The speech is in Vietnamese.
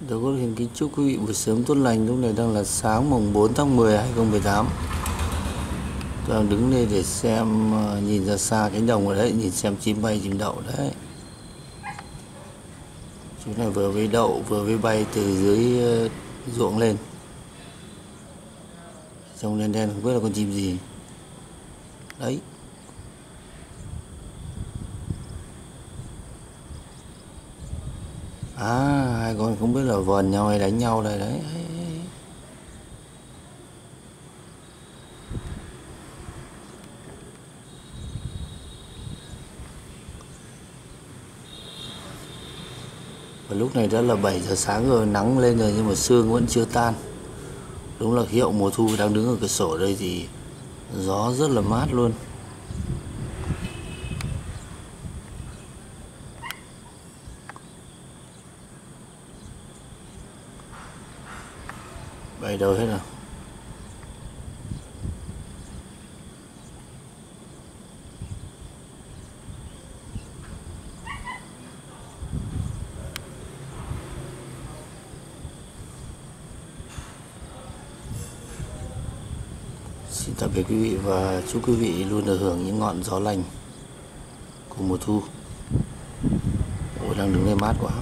đầu có xin kính chúc quý vị buổi sớm tốt lành, lúc này đang là sáng mùng 4 tháng 10 2018 Tôi đang đứng đây để xem ờ, nhìn ra xa cánh đồng ở đấy, nhìn xem chim bay, chim đậu đấy. Chú này vừa với đậu, vừa với bay từ dưới ờ, ruộng lên. Trông đen đen, không biết là con chim gì. Đấy. À hai con không biết là vờn nhau hay đánh nhau đây, đấy. Và lúc này đã là 7 giờ sáng rồi, nắng lên rồi nhưng mà sương vẫn chưa tan. Đúng là khí hậu mùa thu đang đứng ở cửa sổ đây thì gió rất là mát luôn. Bay đâu hết rồi Xin tạm biệt quý vị và chúc quý vị luôn được hưởng những ngọn gió lành của mùa thu. Ôi đang đứng đây mát quá.